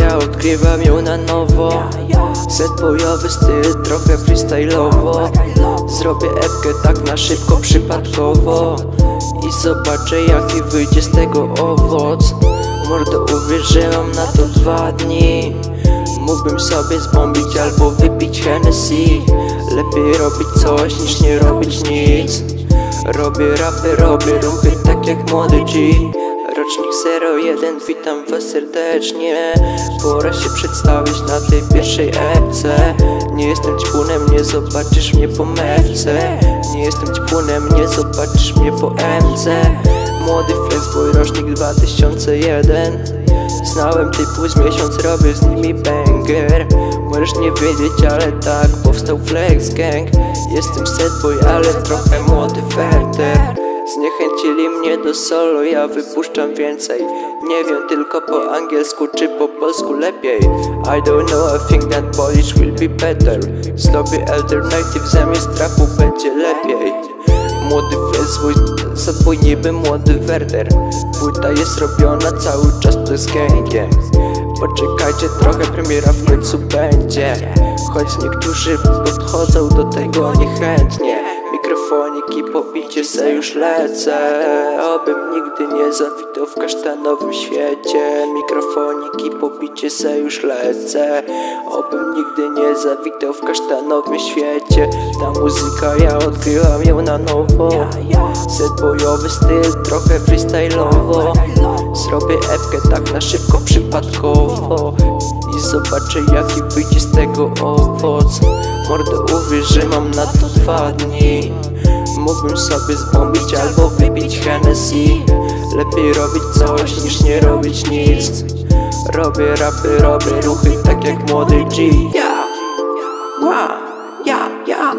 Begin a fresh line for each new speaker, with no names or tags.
ja odkrywam ją na nowo. Set bojowy styl, trochę freestyle'owo. Zrobię epkę tak na szybko, przypadkowo. I zobaczę jaki wyjdzie z tego owoc. Mordo uwierzyłam na to dwa dni. Mógłbym sobie zbombić albo wypić Hennessy. Lepiej robić coś niż nie robić nic. Robię rapy, robię ruchy tak jak młody G Rocznik 01, witam was serdecznie. Pora się przedstawić na tej pierwszej epce. Nie jestem ćpunem, nie zobaczysz mnie po mewce. Nie jestem ćpunem, nie zobaczysz mnie po MC Młody flexboy, rocznik 2001 Znałem typu z miesiąc, robię z nimi banger. Możesz nie wiedzieć, ale tak powstał Flex Gang. Jestem setboy, ale trochę młody Werter Zniechęcili mnie do solo, ja wypuszczam więcej. Nie wiem tylko po angielsku czy po polsku lepiej. I don't know, I think that Polish will be better. Zrobię alternative zamiast trapu będzie lepiej. Młody Flexboy, setboy niby młody Werter Płyta jest robiona cały czas przez gang Poczekajcie trochę, premiera w końcu będzie. Choć niektórzy podchodzą do tego niechętnie Mikrofoniki, pobicie se już lecę. Obym nigdy nie zawitał w kasztanowym świecie. Mikrofoniki, pobicie se już lecę. Obym nigdy nie zawitał w kasztanowym świecie. Ta muzyka, ja odkryłam ją na nowo. Set bojowy styl, trochę freestyle'owo Zrobię epkę tak na szybko, przypadkowo. I zobaczę jaki wyjdzie z tego owoc. Mordo uwierz, że mam na to dwa dni. Mógłbym sobie zbombić albo wypić Hennessy. Lepiej robić coś niż nie robić nic. Robię rapy, robię ruchy tak jak młody G. Ja, ja, ja, ja